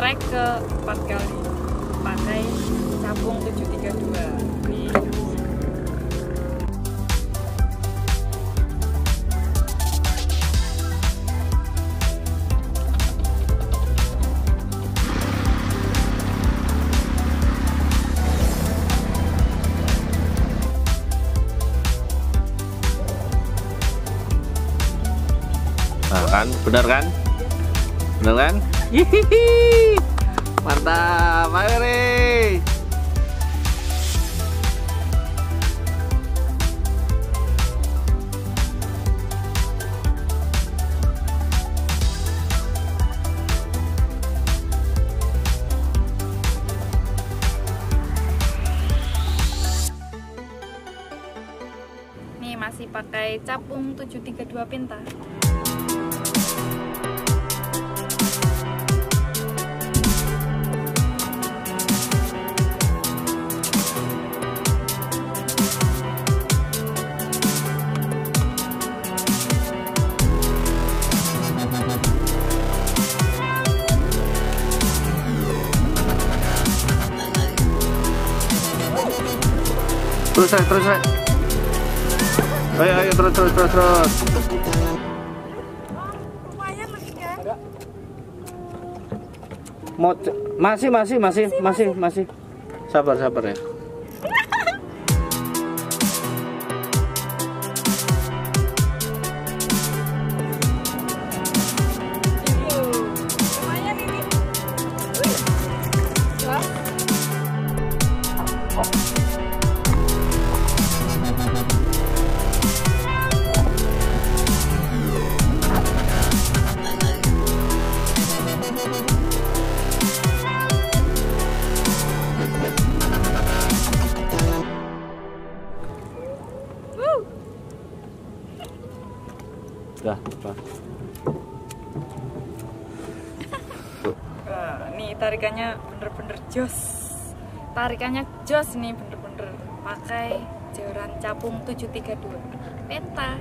trek ke empat kali. Pakai cabung 732 di Nah, kan? Benar kan? Benar kan? Mantap, ayo Re. masih pakai capung 732 penta Terus, terus, Re. Ayo, ayo, terus, terus, terus, terus. lumayan lagi kan Mau masih, masih, masih, masih, masih. Sabar, sabar ya. Dah, Pak. Wah, nih tarikannya bener-bener jos. Tarikannya jos nih bener-bener pakai joran capung 732 penta.